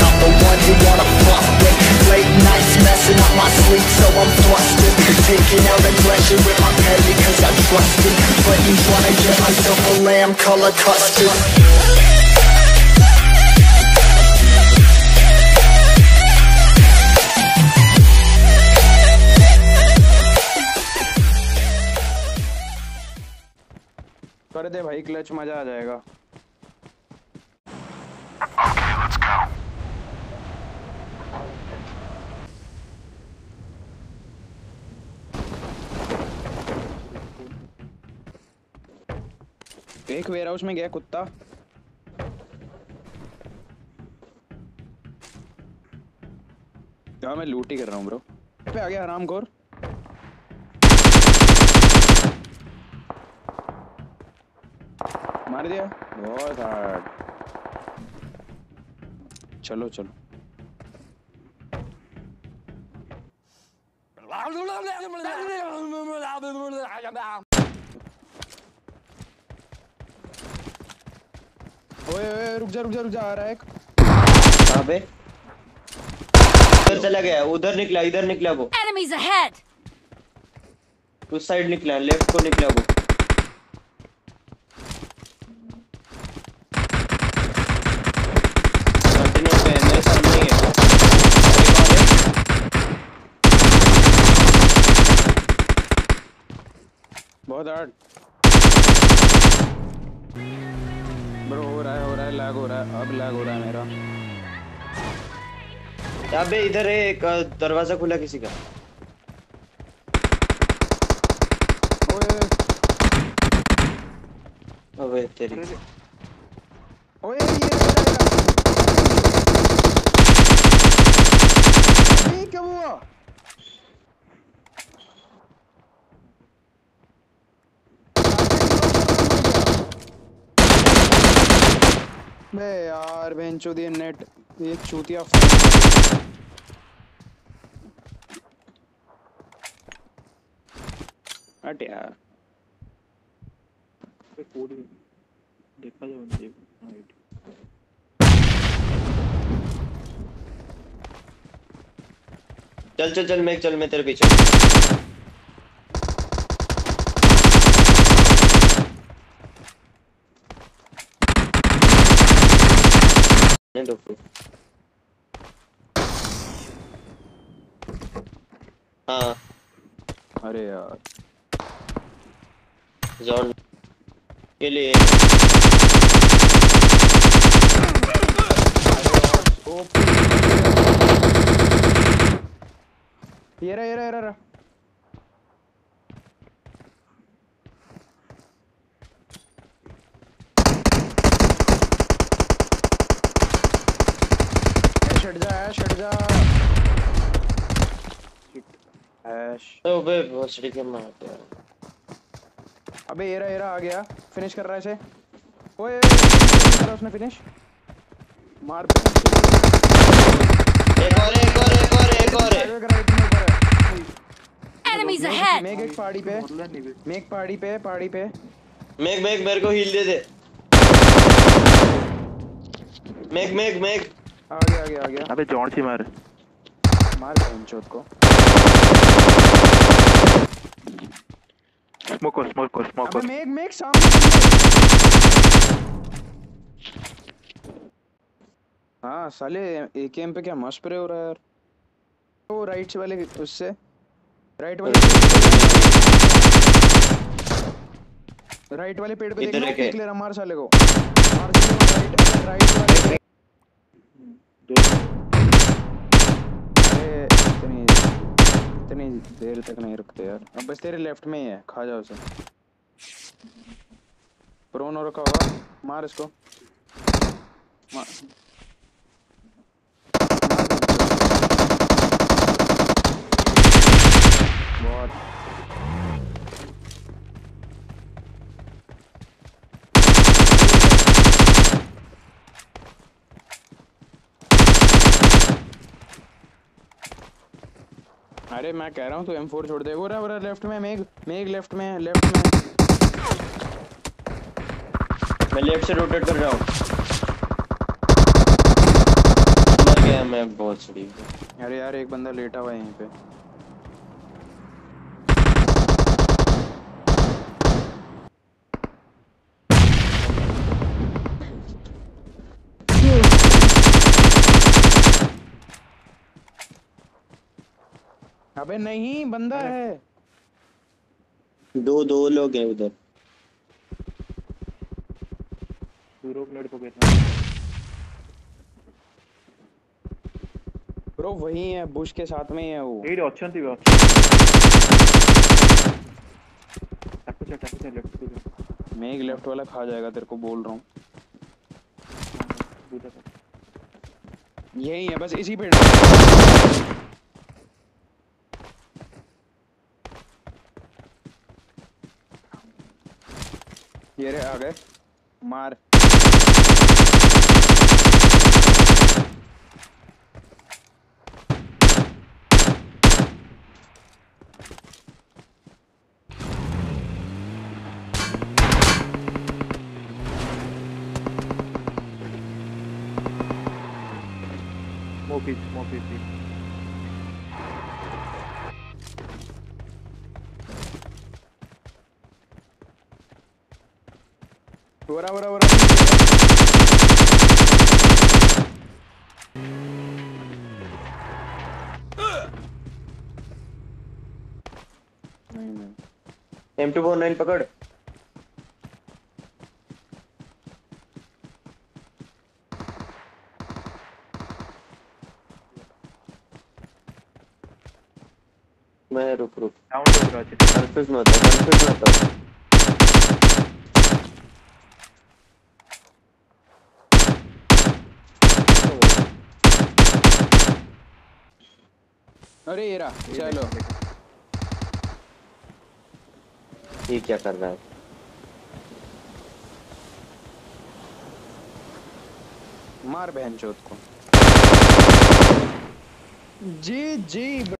not the one you wanna fuck with Late nights messing up my sleep so I'm flustered Taking out aggression with my pen because I trust it But you wanna get myself a lamb color custard कर दे भाई clutch मजा आ जाएगा एक warehouse में गया कुत्ता क्या मैं लूट ही कर रहा हूँ ब्रो पे आ गया आराम खोर मार दिया बहुत हार्ड चलो चलो ओए ओए रुक जा रुक जा रुक जा आ रहा है एक। कहाँ पे? उधर चला गया उधर निकला इधर निकला वो। Enemies ahead! उस साइड निकला लेफ़्ट को निकला वो। बहुत हार्ड ब्रो हो रहा है हो रहा है लैग हो रहा है अब लैग हो रहा है मेरा। अबे इधर है एक दरवाज़ा खुला किसी का। ओए। अबे तेरी। ओए ये ये क्या हुआ बे यार बेंचो दिए नेट ये चूतिया हट यार। देखा जाओ राइट चल चल चल मैं चल मैं तेरे पीछे। दो फुट। हाँ अरे यार। जॉन के लिए। ये रहा ये रहा ये रहा। जा जा ऐश तो भोसड़ी के मारते यार अबे ये रहा ये रहा आ गया। फिनिश कर रहा है इसे। ओए करा उसने फिनिश मार पे एक और एक और एक और एक और। मेघ- ahead! मेघ एक पहाड़ी पे मेघ पहाड़ी पे पहाड़ी पे मेघ मेघ मेरे को हील दे दे। मेघ मेघ मेघ। आ गया आ गया आ गया अबे जॉन सी मार। मार बेंचोद को? स्मोक कर स्मोक कर स्मोक कर मेघ मेघ सामने हाँ साले एकेएम पे क्या मस्त स्प्रे हो रहा है यार। वो राइट वाले उससे। राइट वाले राइट वाले पेड़ पे इधर देख लो एक। देख। ले रहा मार साले को। मार साले को राइट राइट वाले अरे इतनी इतनी देर तक नहीं रुकते यार। अब बस तेरे लेफ़्ट में ही है, खा जाओ उसे। प्रोन हो रखा होगा मार इसको। मार। बहुत। अरे मैं कह रहा हूँ तू एम फोर छोड़ दे। वो रहा वो रहा लेफ़्ट में मेघ मेघ लेफ़्ट में लेफ़्ट में। मैं लेफ़्ट से रोटेट कर रहा हूँ। मर गया मैं बहुत सड़ी अरे यार एक बंदा लेटा हुआ है यहीं पे। अबे नहीं बंदा है। दो दो लोग हैं उधर। ब्रो वही है बुश के साथ में ही है वो। एड ऑप्शन थी ऑप्शन टैप से टैप से लेफ़्ट से मैं एक लेफ़्ट वाला खा जाएगा तेरे को बोल रहा हूँ। यही है बस इसी पेड़ ये रे आ गए मार स्मोक इज़ स्मोक हो रहा हो एम टू फोर नाइन पकड़। मैं रुक रुक। कंफ्यूज मत हो कंफ्यूज मत हो। अरे ये रहा चलो। ये क्या कर रहा है? मार बहन चोत को। जी जी।